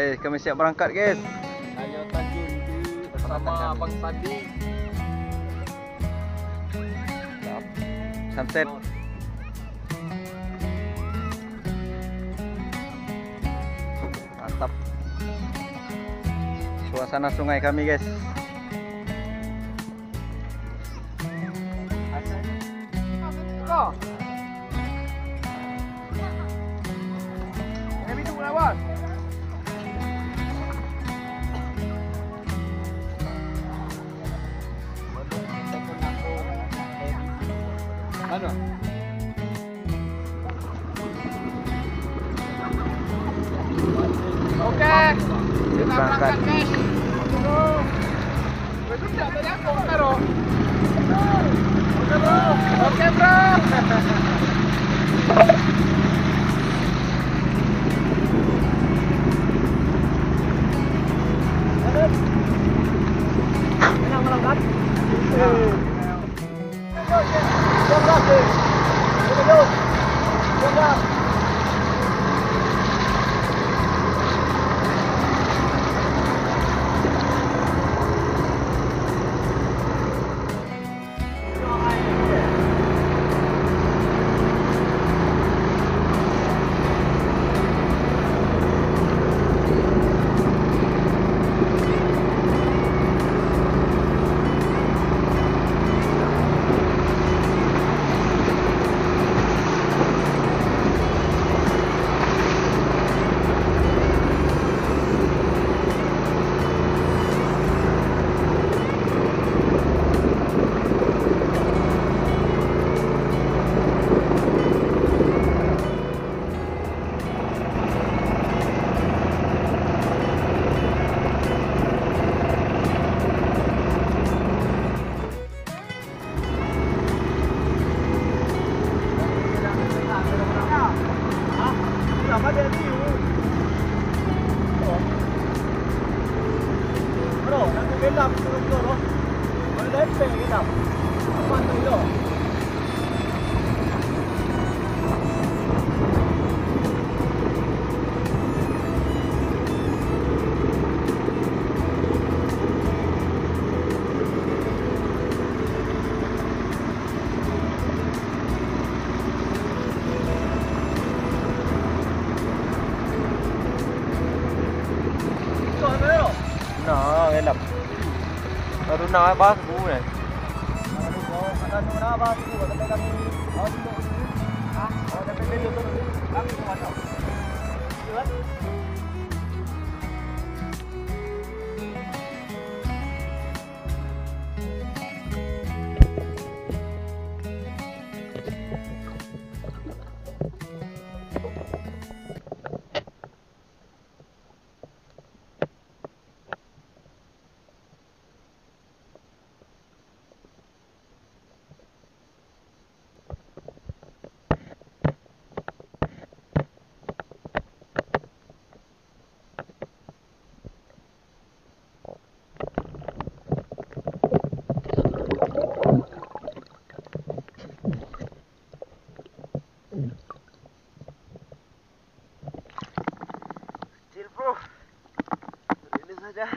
Eh, kami siap berangkat guys. Saya Tanjung bersama Abang Sandi. Sunset. Mantap. Suasana sungai kami guys. Kau. Ini minum lawan. Mana? Berangkat? Okey bro. Xe như 肉 baru na baru này baru na baru tapi kami oh itu ah oh tapi dia itu kami mau tahu bro. Ini saja.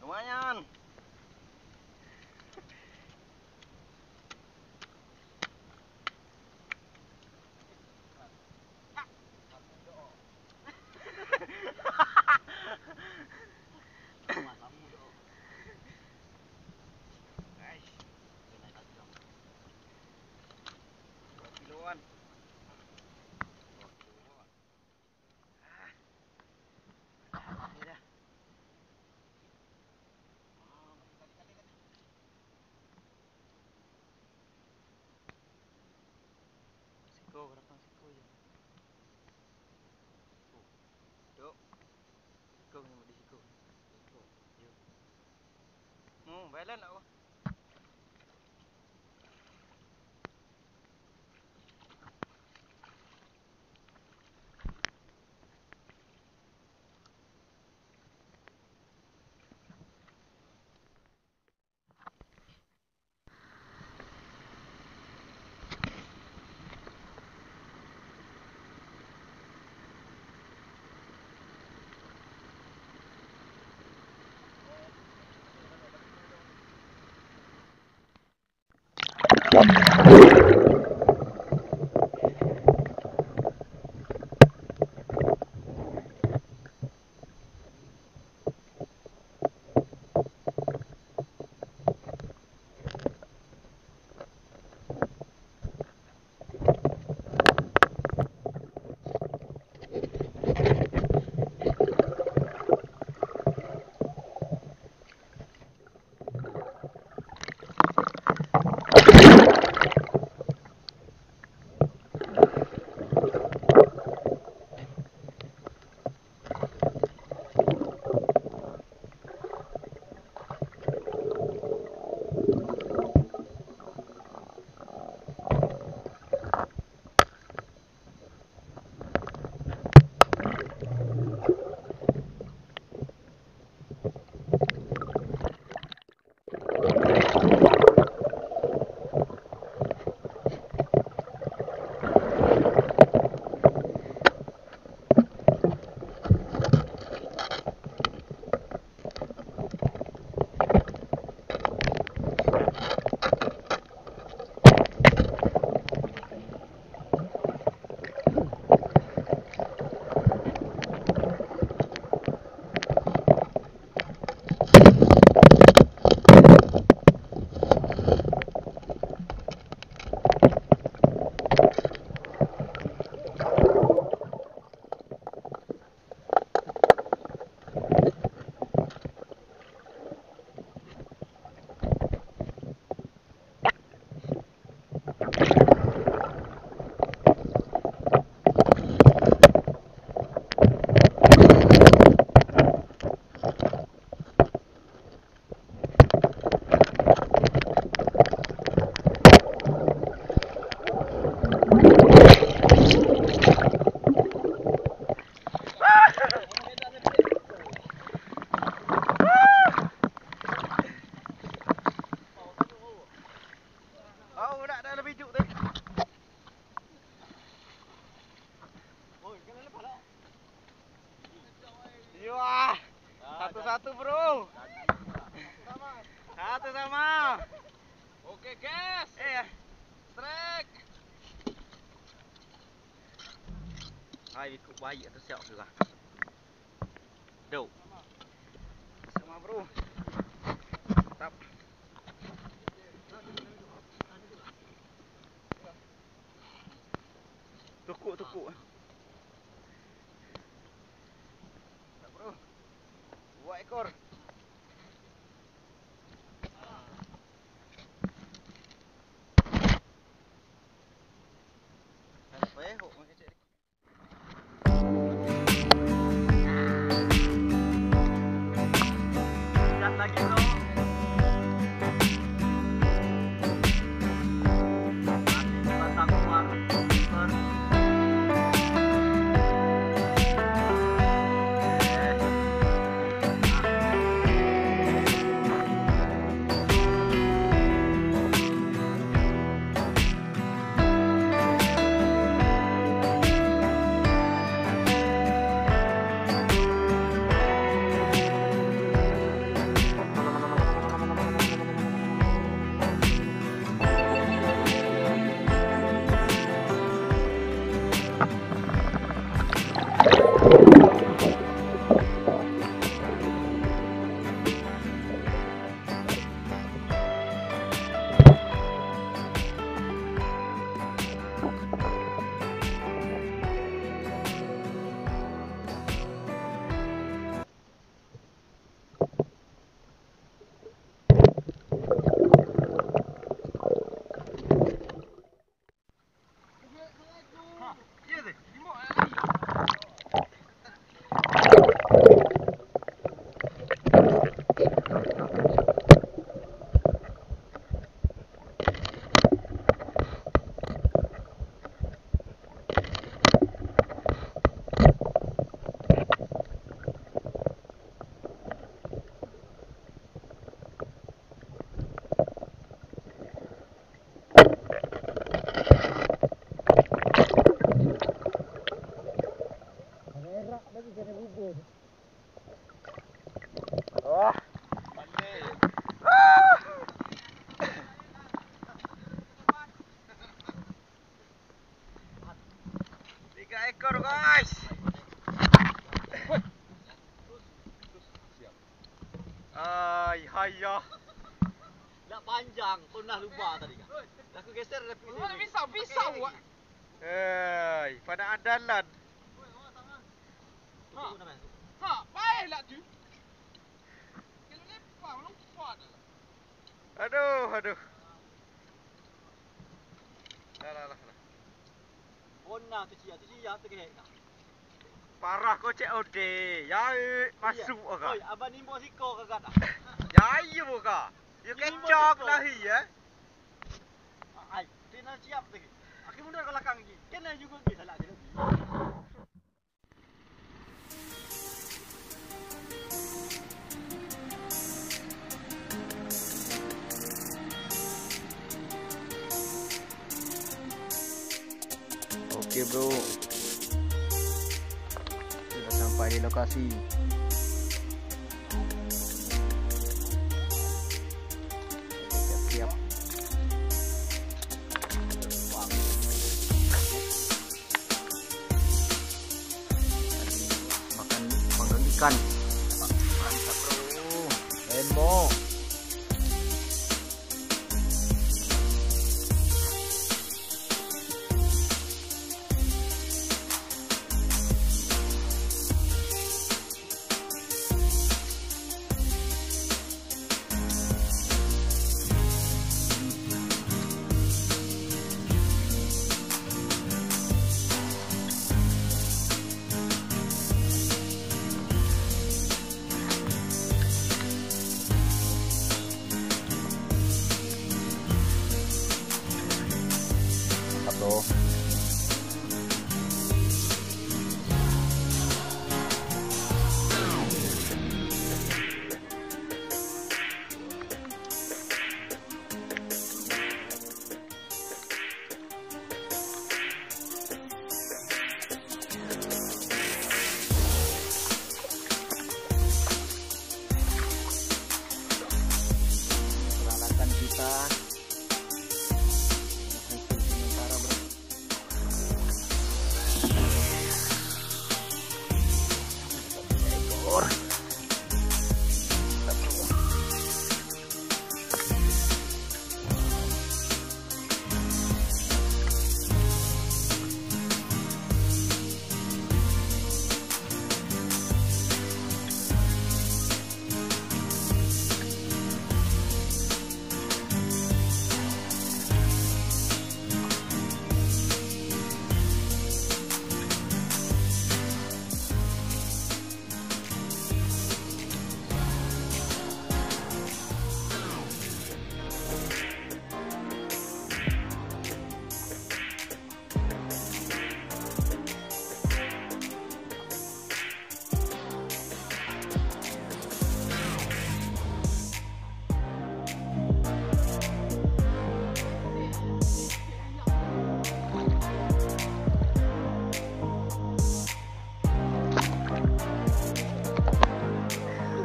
Lumayan. oh know. Satu sama. Okey, gas. Eh, strike. Hai, ikut baik atau siap lah. Duk. Sama bro. Tap. Tukuk, tukuk. Tak bro. Dua ekor. Kau nak lupa tadi kan? Aku geser dah pergi sini. Pisau, pisau buat. Hey, pada andalan. Ha. Ha. Baiklah tu. Kalau lepas, lupa dah. Aduh, aduh. Dah, dah, dah. dah. Bona tu cia, tu cia tu kena. Parah kau cek ode. Ya, eh, masuk Oi, agak. abang nimbo siko kagak dah. Ya, iya buka. You Ini kecok lah ya. Ai, nak siap lagi. Aku mundur ke belakang lagi. Kena juga ke salah dia lagi. Okey bro Sudah sampai di lokasi cần.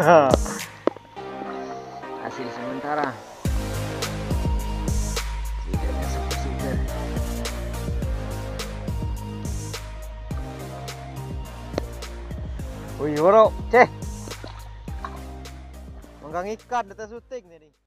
hasil sementara tidak Wih, woro, ceh. Manggang ikat, data syuting nih.